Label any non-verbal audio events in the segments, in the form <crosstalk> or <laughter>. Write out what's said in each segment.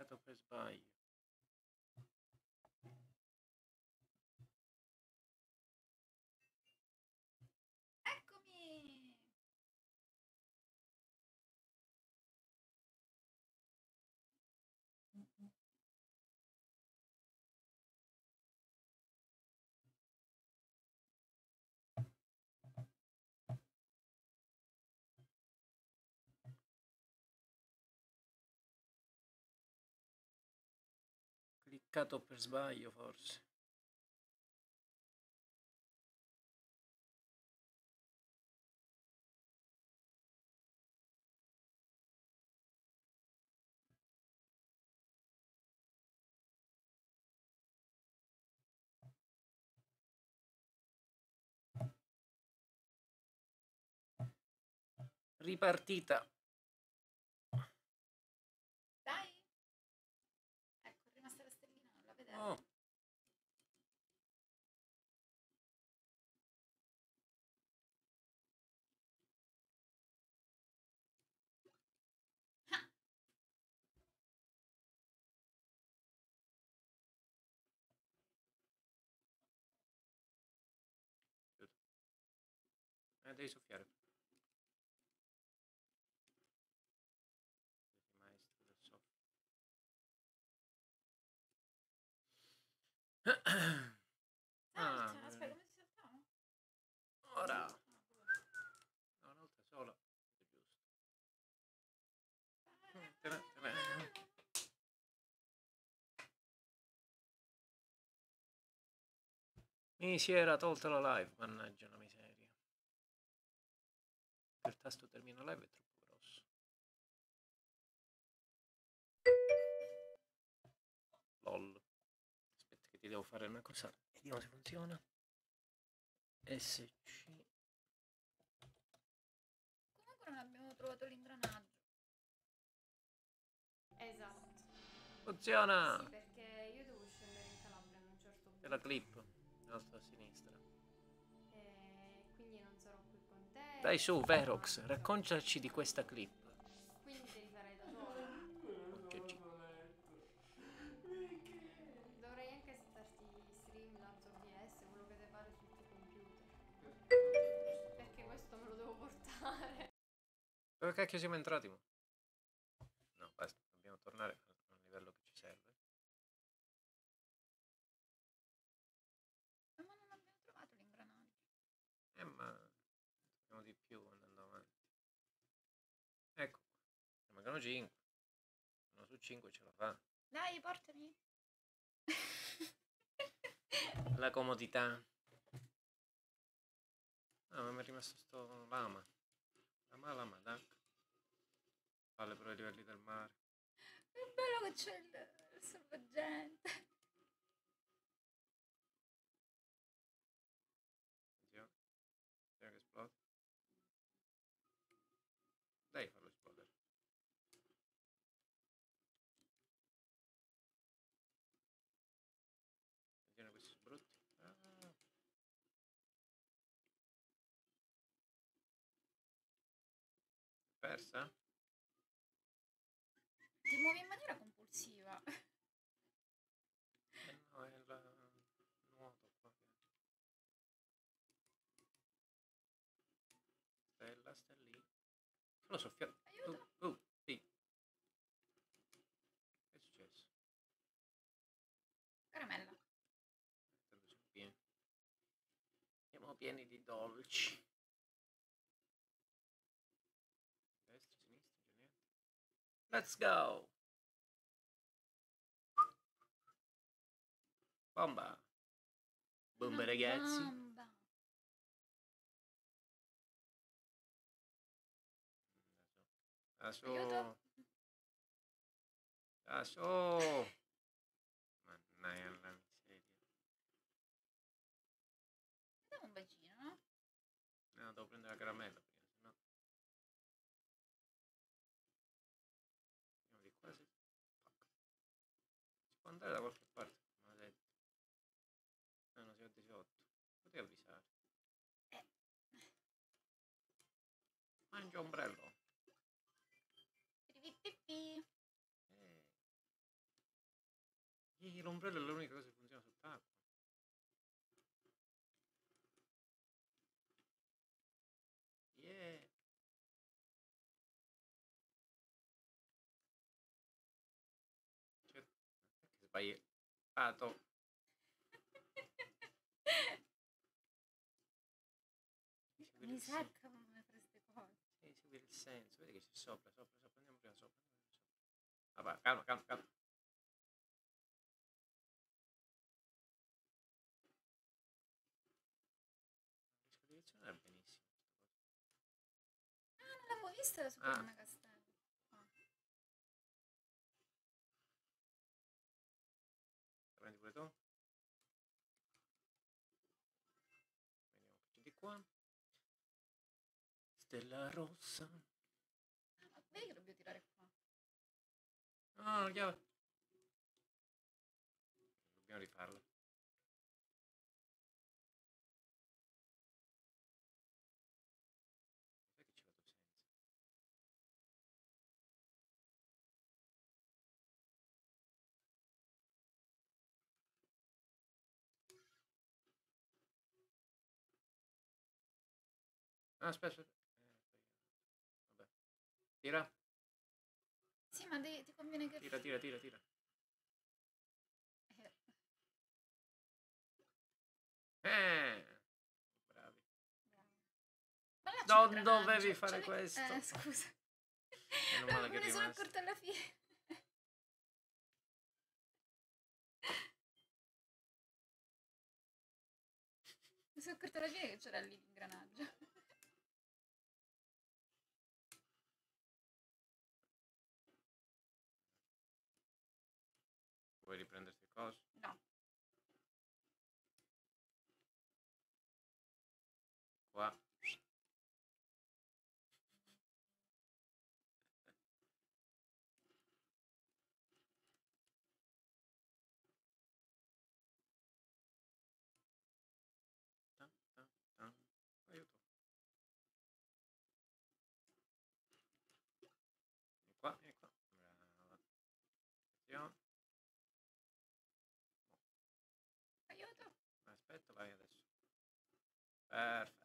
cliccato per sbaglio. Cliccato per sbaglio forse. Ripartita. Devi soffiare. Maestro del soffio. <coughs> Ah, aspetta, come si saltava? Ora. Ah, No, una volta sola. È giusto. pure. Te ne- te ne- Mi si era tolta la live, mannaggia una miseria. Il tasto termina live è troppo grosso. LOL. Aspetta che ti devo fare una cosa. Vediamo se funziona. SC. Comunque non abbiamo trovato l'ingranaggio. Esatto. Funziona! Sì, perché io devo scendere in Calabria a un certo punto. È la clip. Alto a sinistra. E quindi non sarò te. Dai su, Verox, raccontaci di questa clip. Quindi te li farei da ci- Dovrei anche settarti Streamlabs OBS, quello che ti pare sul tuo computer. Perché questo me lo devo portare. Dove cacchio siamo entrati? No, basta, dobbiamo tornare al livello che ci serve. Eh, Ma non abbiamo trovato l'ingranaggio. Eh, ma abbiamo di più andando avanti. Ecco, mancano 5. Uno su 5 ce la fa. Dai, portami. <laughs> La comodità. Ah, ma mi è rimasto sto lama. Lama, lama, dac. Falle però i livelli del mare. È bello che c'è il, il salvagente. Attenzione. Attenzione che esplode. Dai, farlo esplodere. Attenzione questi brutti. Ah. Persa? Ti muovi in maniera compulsiva. Eh no, è la nuoto qua. Stella, sta lì. Sono soffiato. Aiuto. Oh, oh, sì. Che è successo? Caramella. Siamo pieni di dolci. Let's go! Bomba! Bomba ragazzi! bomba. Adesso. Mannaggia la miseria. Diamo un bacino, no? No, devo prendere la caramella andare da qualche parte, maledetto. No, non siamo a 18. Potevi avvisare. Mangia ombrello. Eh. L'ombrello è l'unica cosa che sbagliato. Segui Mi mi fai queste cose. Sì, segui il senso. Vedi che c'è sopra, sopra, sopra. Andiamo prima sopra. sopra. Vabbè, calma, calma, calma. Non riesco a direzionare benissimo. Ah, non l'avevo vista la Ah. Superman Castello. Ah. La prendi pure tu? Vediamo più di qua. Stella rossa. Ah, ma vedi che dobbiamo tirare qua? Ah, la chiave. Dobbiamo rifarla. Ah, aspetta, aspetta. Eh, Vabbè. Tira, Sì, ma devi- ti conviene che... tira, tira, tira, tira. Eh, Eh, bravi. Non dovevi fare questo. Eh, scusa. Meno male No, <laughs> che me ne sono accorta alla fine. <laughs> Mi sono accorta alla fine che c'era lì l'ingranaggio. Vuoi riprenderti il coso? No. Perfecto.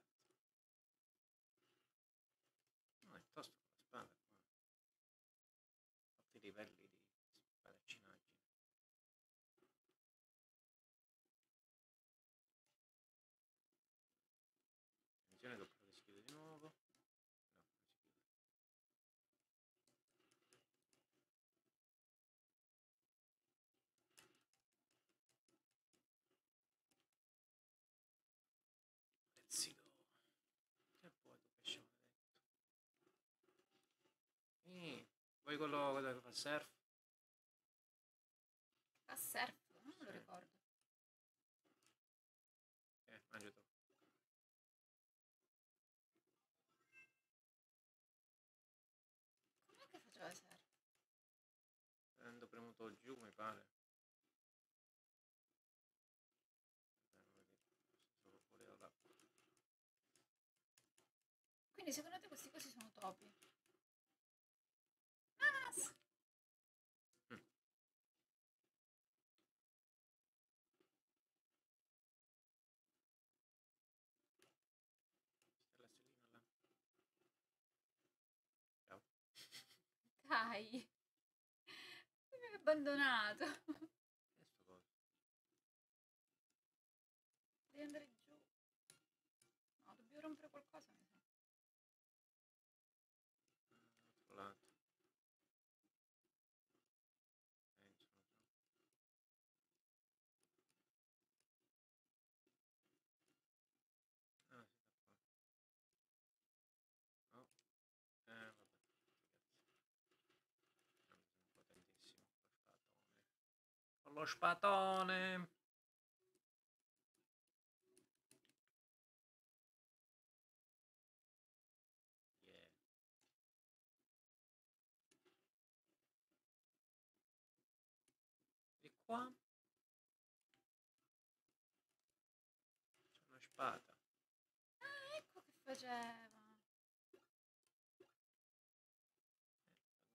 Vuoi quello, quello che fa surf? Fa surf, non lo ricordo. Eh, mangia tu. Com'è che faceva surf? Tenendo premuto giù, mi pare. Quindi secondo te questi cosi sono topi? Ananas! Mm. Stella stellina là. Ciao. Dai! Mi <laughs> abbandonato. Che è sto coso? Devi andare giù. No, dobbiamo rompere qualcosa, mi sa. Ah, L'altro lato. Penso, non so. Ah, si sta qua. No. Eh, vabbè. Ragazzi. Anzi, sono potentissimo con lo spatone. Yeah. Di qua c'è una spada. Ah, ecco che faceva. Eh,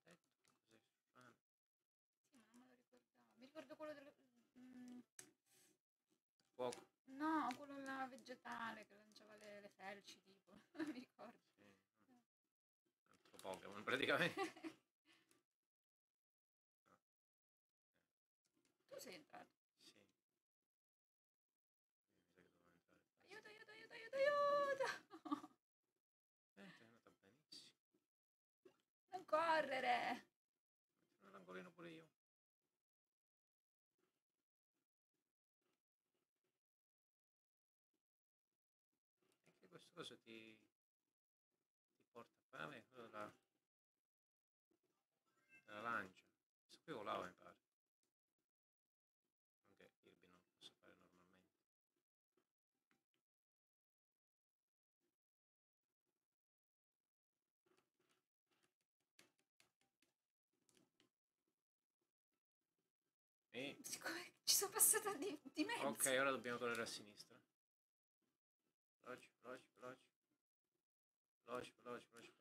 ho detto cos'è fan. Sì, ma non me lo ricordavo. Mi ricordo quello del, fuoco. No, quello là vegetale che lanciava le, le felci, tipo. <laughs> Non mi ricordo. Sì. Un altro Pokémon praticamente. <laughs> Tu sei entrato. Sì. Aiuto, aiuto, aiuto, aiuto, aiuto! Eh, è andata benissimo. Non correre! E questo coso ti, ti porta a me, quello della, della lancia. Questo qui volava mi pare. Anche Kirby non lo posso fare normalmente. E ci sono passata di, di mezzo. Ok, ora dobbiamo correre a sinistra. Leć, leć, leć. Leć, leć, leć,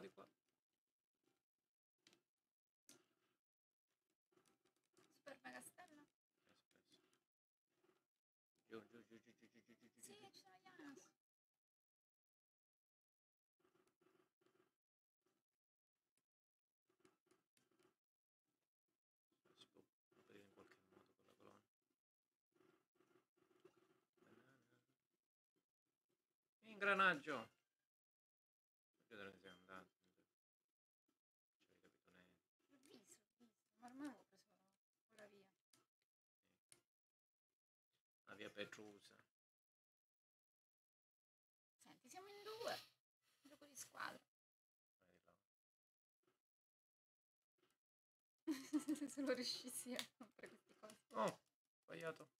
qua di qua. Super mega stella? Giù, giù, giù, giù, giù, giù, giù, giù. Sì, ci sono gli anas. Si Petrusa. Senti, siamo in due. Gioco di squadra. <laughs> Se lo riuscissi a fare queste cose. Oh, sbagliato.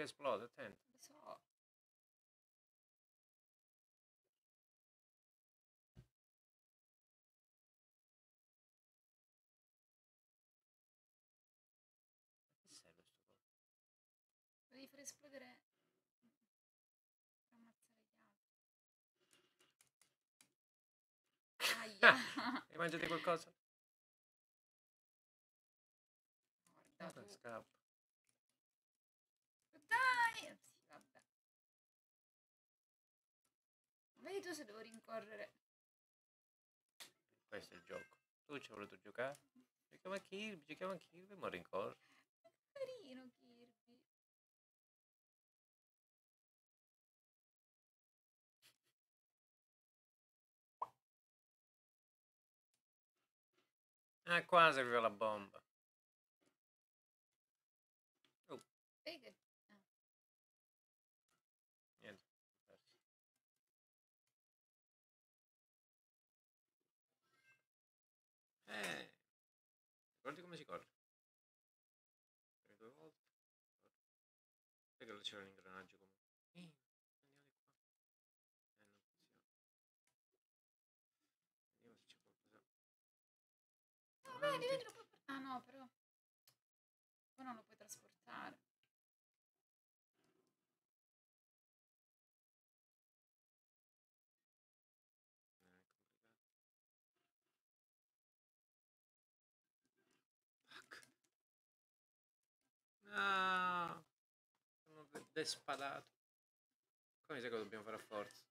che esplode, attento. Lo so. Devi far esplodere per ammazzare gli altri. Aia. <laughs> E mangiati qualcosa? Guarda Guarda, scappa. Dai! Sì, vabbè. Vedi tu se devo rincorrere. Questo è il gioco. Tu ci hai voluto giocare? Giochiamo a Kirby, giochiamo a Kirby, ma rincorri. Carino Kirby. Ah, qua serviva la bomba. Vedi che... Niente. perso. Eh. Ricordi come si corre? Premi due volte. Sai che c'era l'ingranaggio comunque. Eh, andiamo di qua. Eh, non funziona. Vediamo se c'è qualcosa. No, vedi, Avanti. vedi, lo puoi... Ah no, però... Poi non lo puoi trasportare. Eh, è complicato. Ah, sono de- despadato. Come sai che dobbiamo fare a forza?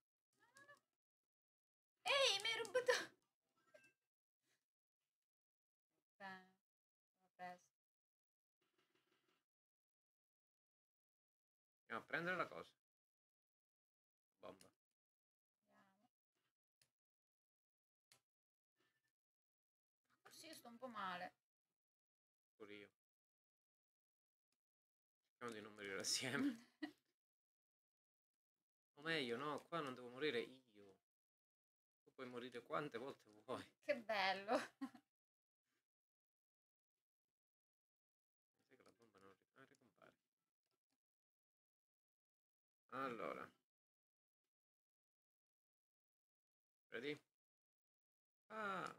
Ehi, mi hai rubato. Andiamo a prendere la cosa. Cerchiamo di non morire assieme. <laughs> O meglio, no, qua non devo morire io. Tu puoi morire quante volte vuoi. che bello. Sai che la bomba non ri- ricompare. Allora. Ready? Ah!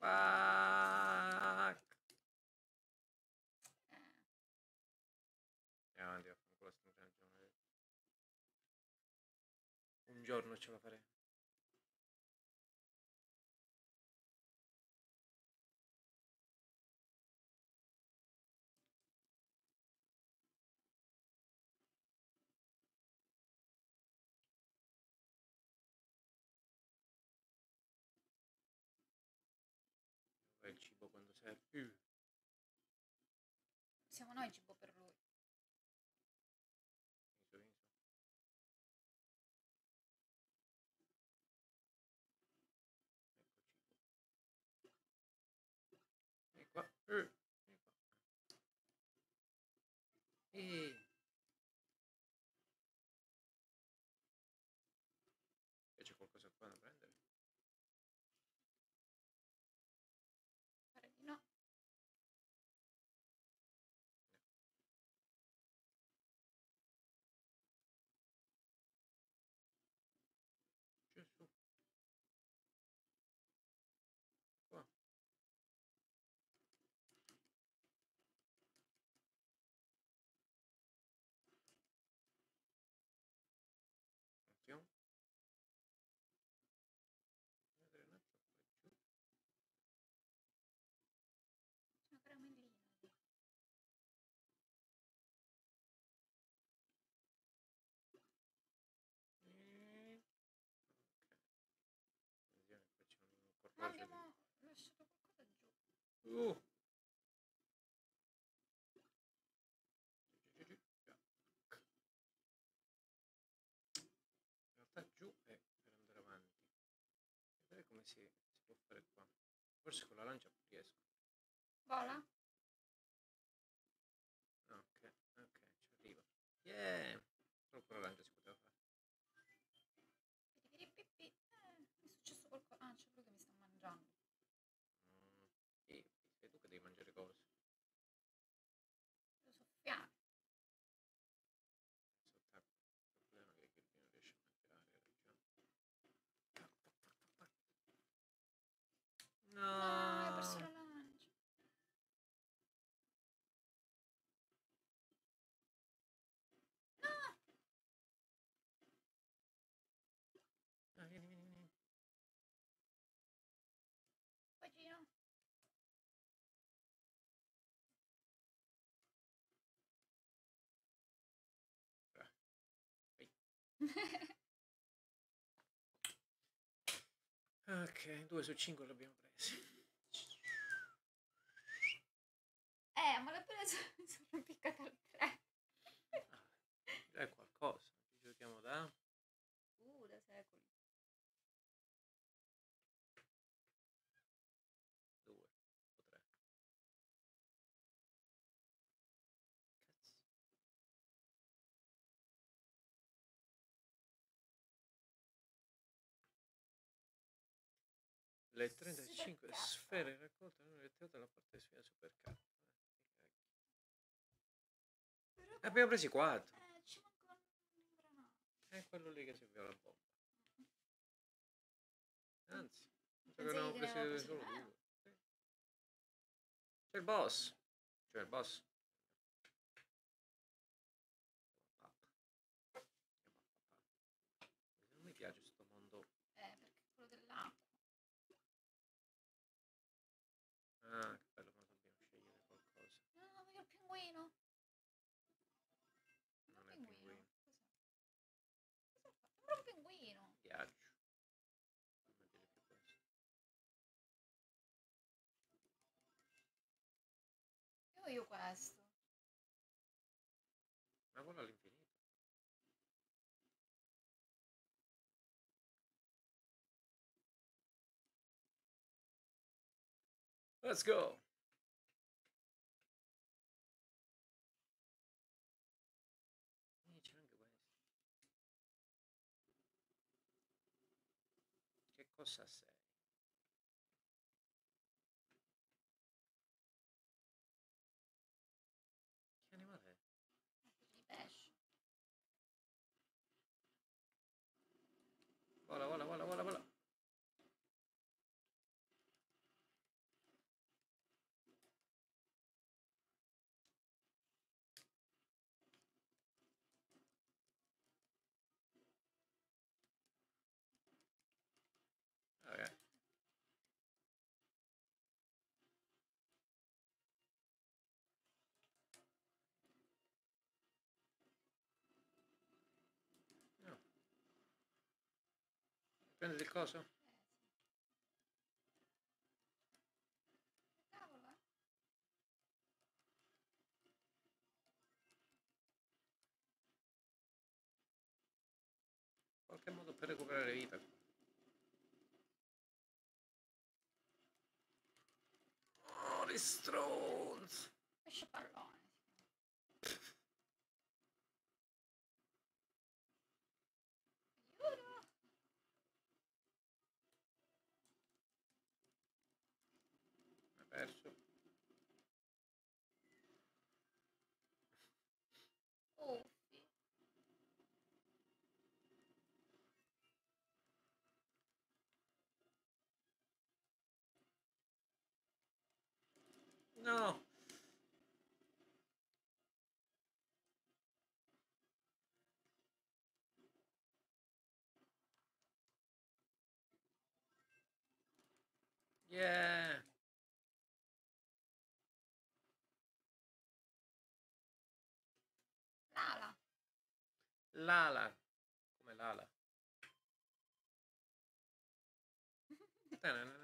Fuck! Eh, maledetto. Un giorno ce la faremo. Serve? Uh, siamo noi cibo per lui. Viso, viso. Ecco cibo. E qua. eh, e qua. E... E Ma abbiamo lasciato qualcosa giù. Uh. In realtà giù è per andare avanti. Vedere come si, si può fare qua. Forse con la lancia riesco. Vola? Ah, ok, ok, ci arrivo. Yeah! Solo con la lancia si poteva fare. Piripiripippi. Eh, è successo qualcosa. Ah, c'è lui che mi sta mangiando. Mm. E sei tu che devi mangiare cose. Devo soffiare. Sott'acqua. Il problema è che Kirby non riesce a mangiare, hai ragione. Fuck, fuck, fuck, fuck, fuck. No, hai No! perso la lancia. No! Ah, vieni, vieni, vieni. Poi Gino. <laughs> Ok, 2 su 5 l'abbiamo presi. eh, ma l'ho preso. Mi sono impiccata al Le 35 Supercazzo. sfere raccolte hanno letterate la parte di sfida supercar. Però Abbiamo presi 4. Eh, ci manca un ingranaggio. È quello lì che serviva la bomba. Anzi, penso che ne avevo presi solo due. C'è il boss. Cioè il boss. Io questo. Ma quello all'infinito. Let's go. Cosa sei? Che animale è? Di pesce. Vola, vola, vola, vola, vola. Ok. No. Prendete il coso? Qualche modo per recuperare vita. Oh, pallone. No! Yeah! Lala. Lala. Come l'ala. <laughs>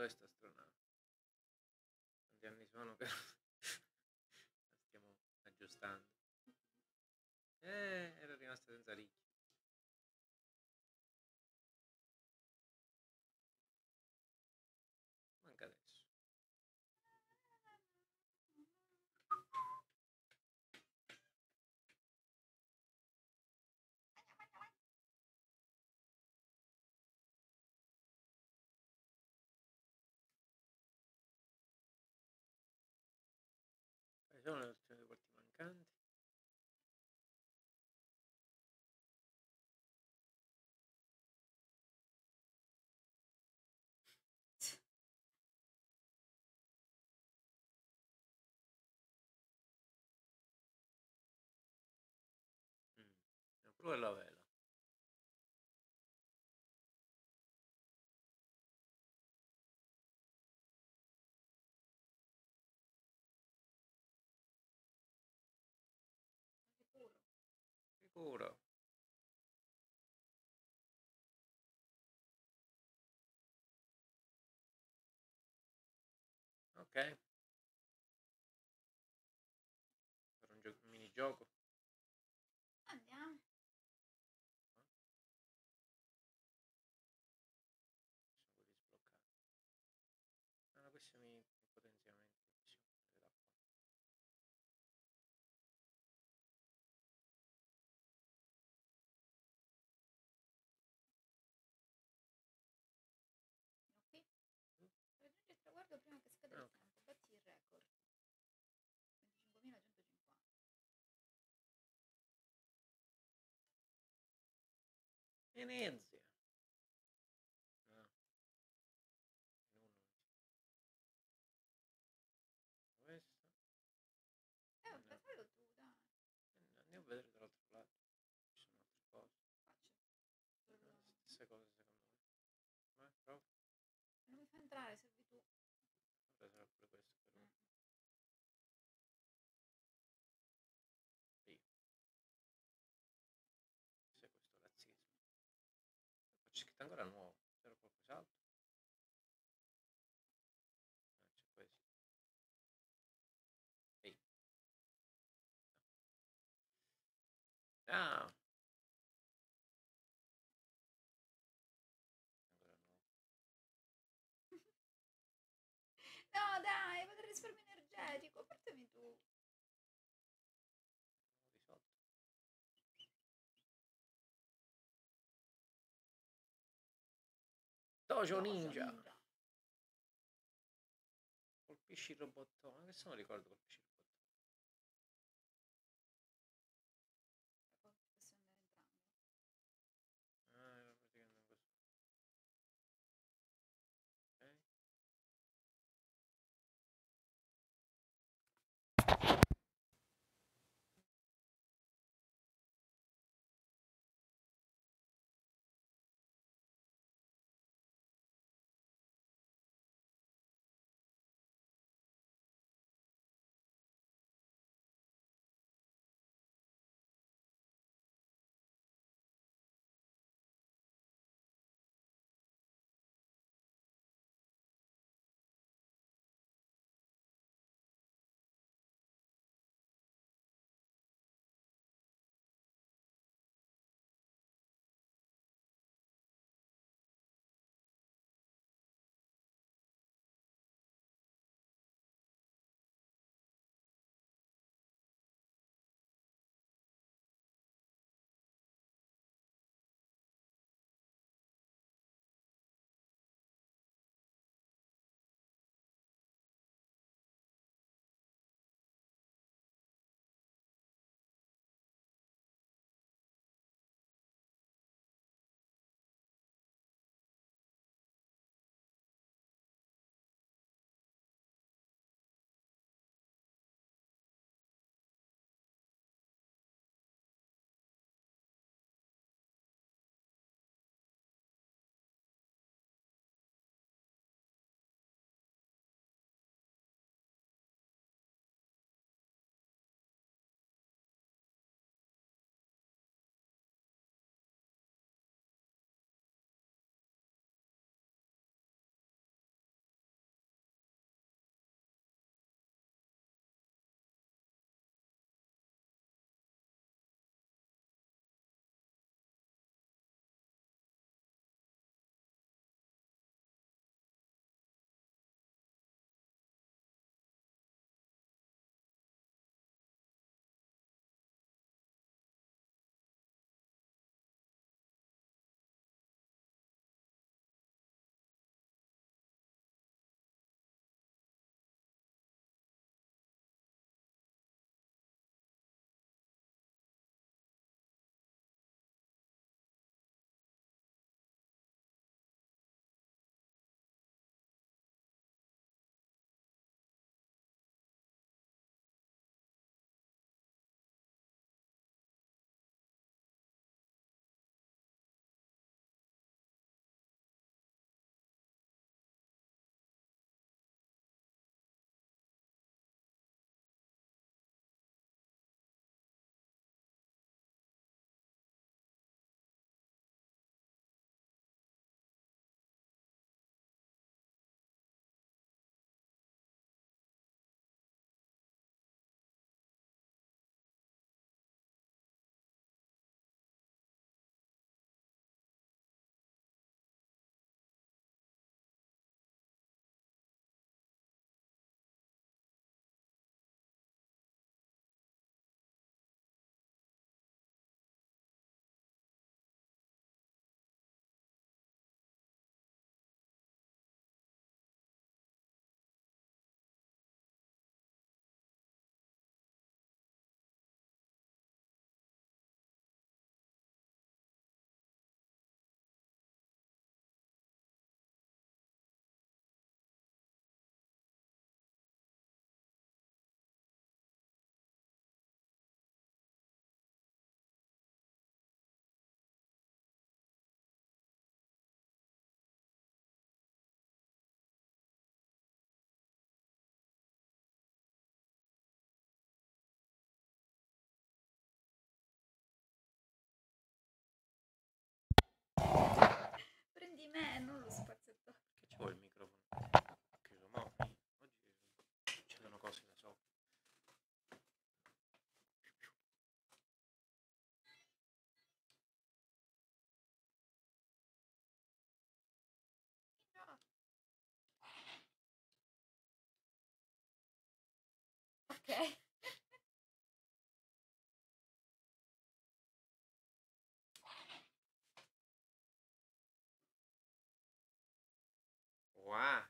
Quando è sta astronave? Quanti anni sono che <laughs> la stiamo aggiustando? Eh, era rimasta senza ricchi. Sono le ultime due porti mancanti? Mm. no, Pure la vela. Sicuro. Ok. Per un minigioco. Venezia. Ah. No, non c'è. Questa. Eh, ho pensato tu, dai. Eh, Andiamo a vedere dall'altro lato. Ci sono altre cose. Faccio. Stessa cosa secondo me. Ma prova. Non mi fa entrare, se scritto ancora nuovo, c'era qualcos'altro? Ah, c'è poesia. Ehi. Ah! Nuovo. <laughs> No, dai, potrei risparmio energetico, portami tu. Dojo Ninja! Colpisci il robottone. Che se non ricordo colpisci il me, non lo spaziatore. Perché c'ho il. Wow.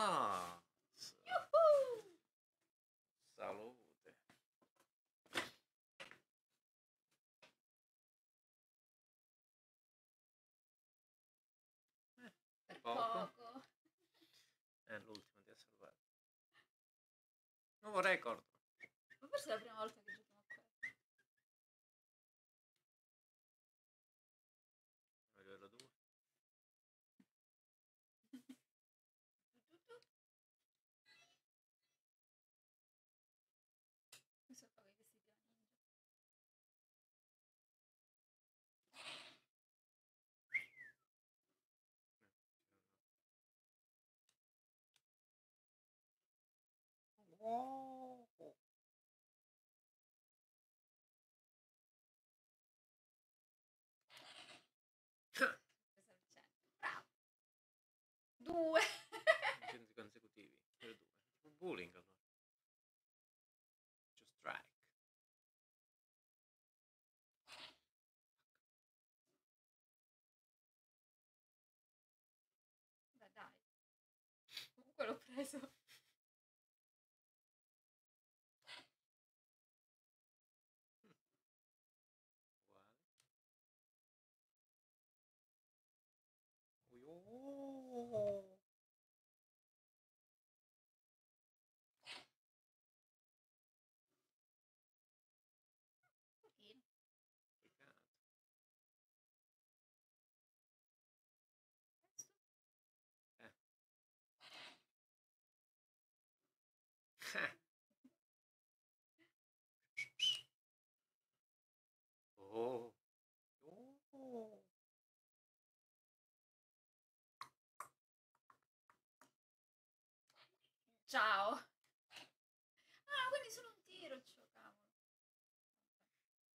Ah, Yuhu! salute. Eh, Per poco. poco. È l'ultimo di salvare. Nuovo record. Ma forse è la prima volta che Bravo. Due. Punti consecutivi. Per due. Un bullying allora. Just strike. Beh, dai. Comunque l'ho preso. Ciao. Ah, quindi solo un tiro, ciò, cavolo.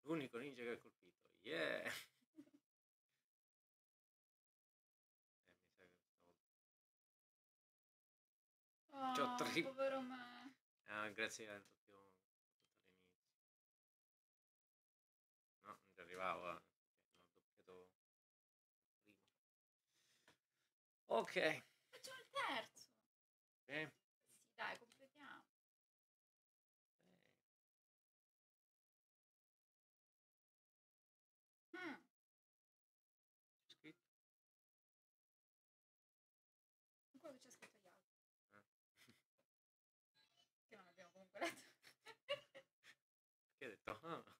L'unico ninja che ha colpito. Yeah. <laughs> Eh, mi sa che stavolta. Oh, tri- povero me. Ah, grazie al doppio tutto all'inizio. No, non ci arrivavo. eh, L'ho doppiato prima. Ok. Facciamo il terzo. Eh, Sì, dai, completiamo. Mm. c'è scritto. Quello che c'è scritto agli altri. Ah. Che non abbiamo comunque letto. Che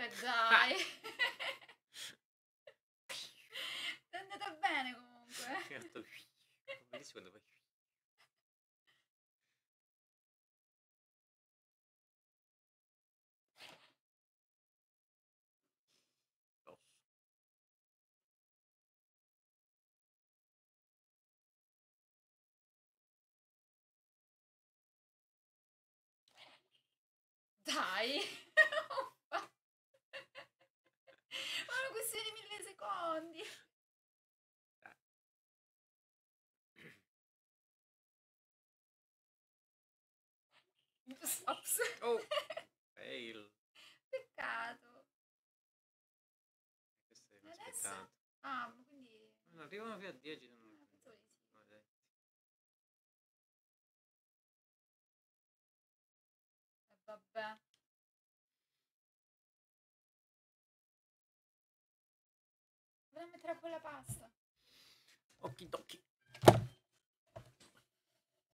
Eh dai. È andata bene comunque. È fatto Bellissimo quando fai Rosso. Dai. Ma è una questione di millisecondi. Ops. Oh! Fail. Peccato. Questo è Adesso? aspettato. Ah, ma quindi... Non arrivano fino a 10 non... Ah, pensavo di sì. no, dai. Eh, vabbè. Vado a mettere a bolla la pasta. Okidoki.